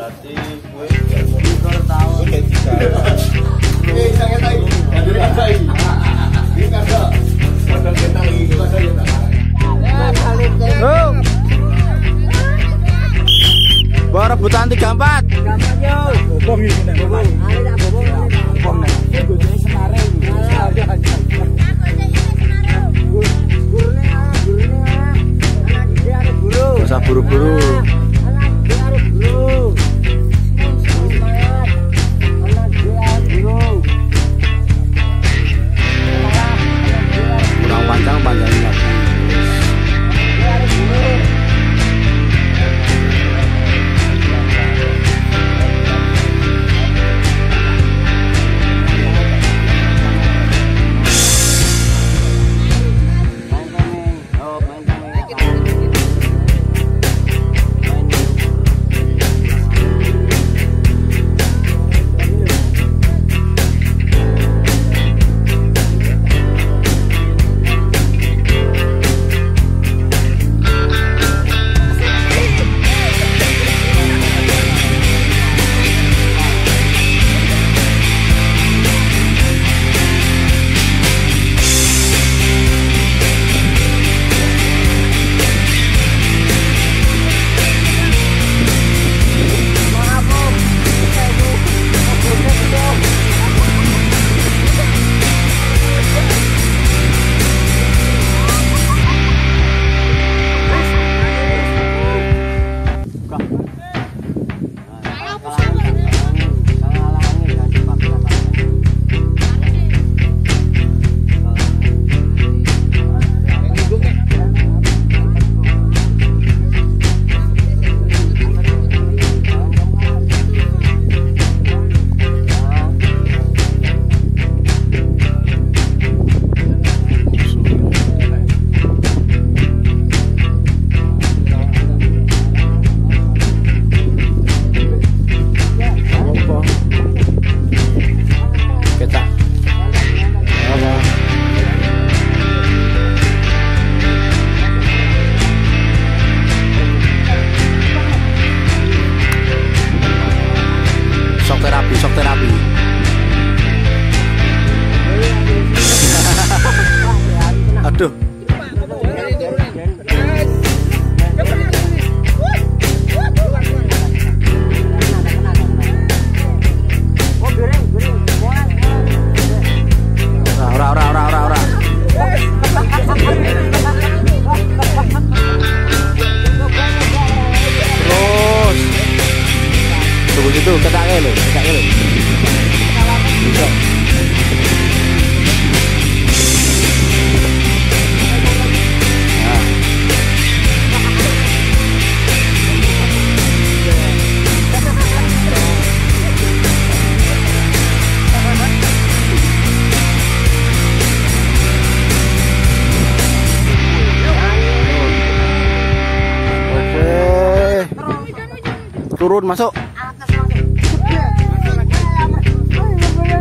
berarti gue gue tahu gue tiga Eh, saya tahu. Ada yang saya. Ini kada. Ada kita lagi kita ada kita. Oh. Bawa rebutan 34. Gak Bisa. Turun masuk.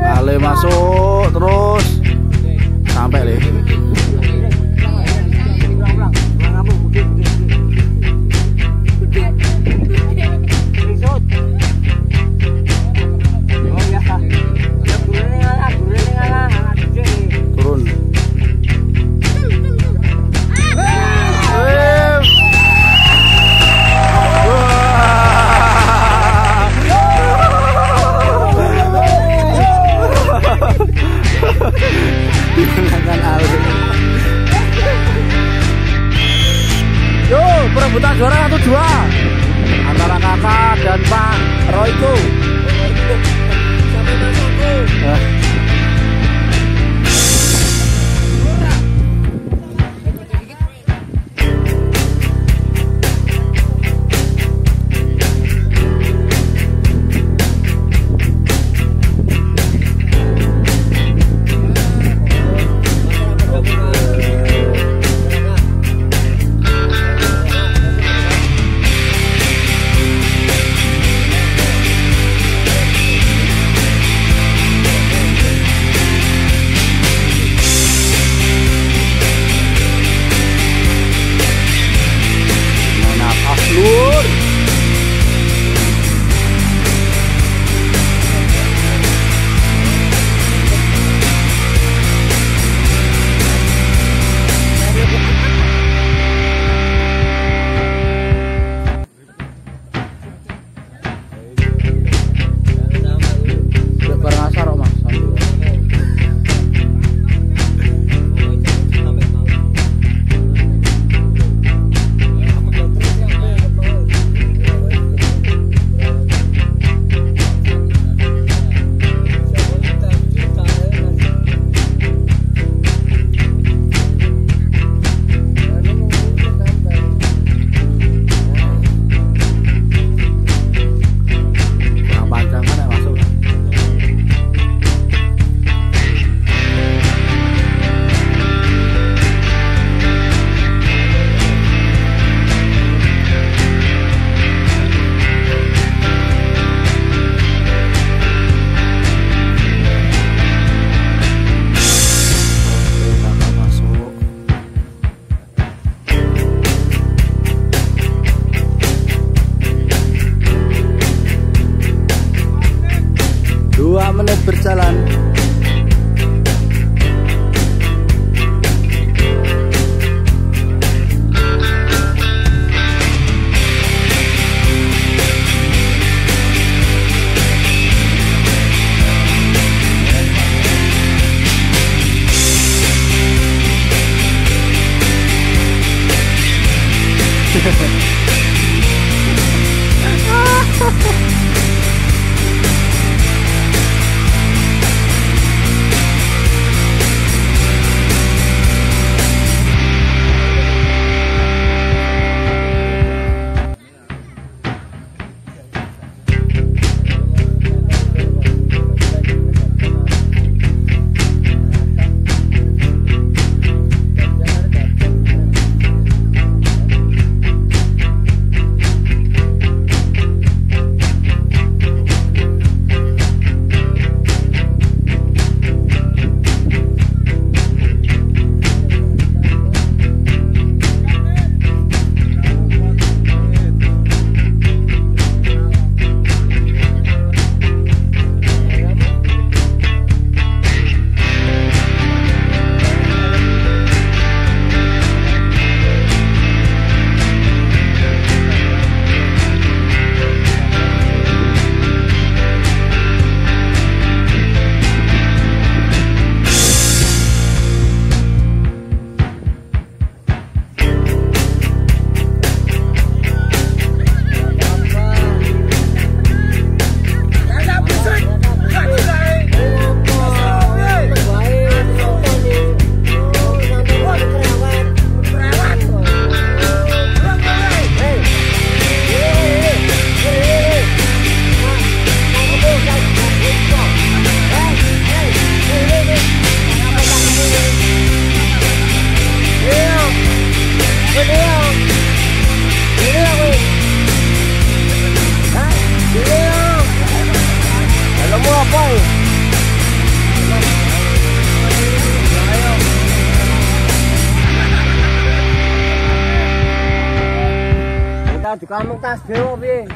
Ale masuk terus sampai deh. Tak goreng satu dua antara kakak dan Pak Royku. nasceu, bem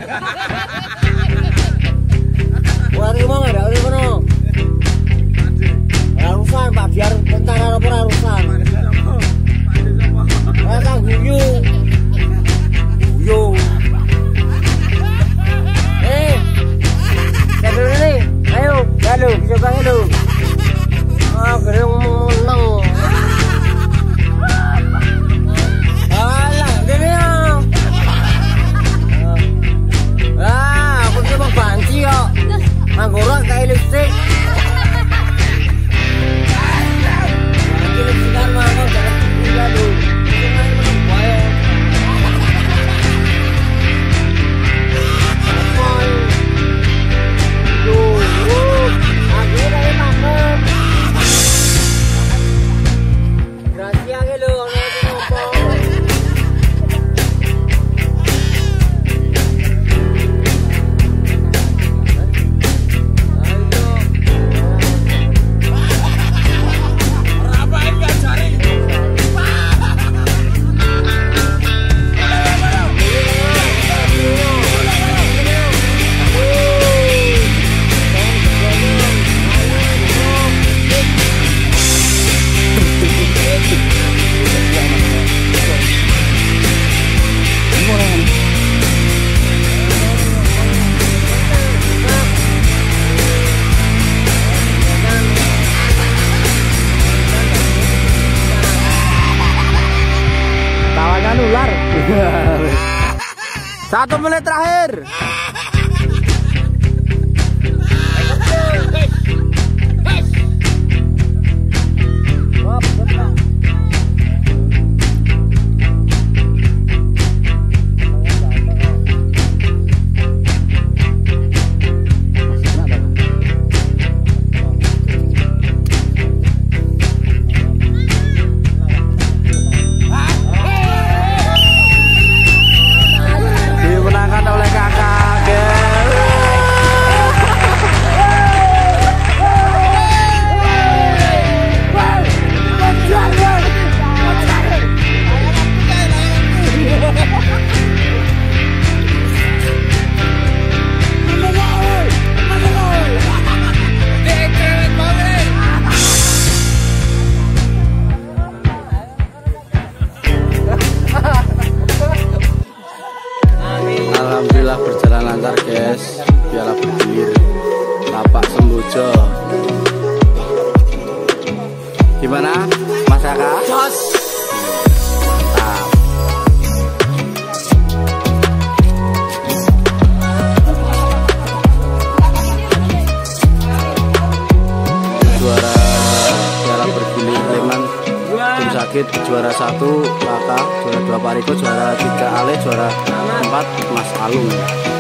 ¿Cómo le trajer? Guys. Piala bergilir lapak sembojo gimana mas kakak Jos. mantap juara piala bergilir Sleman tim sakit juara satu Laka juara dua Pariko. Juara tiga Ale. Juara empat Mas Alung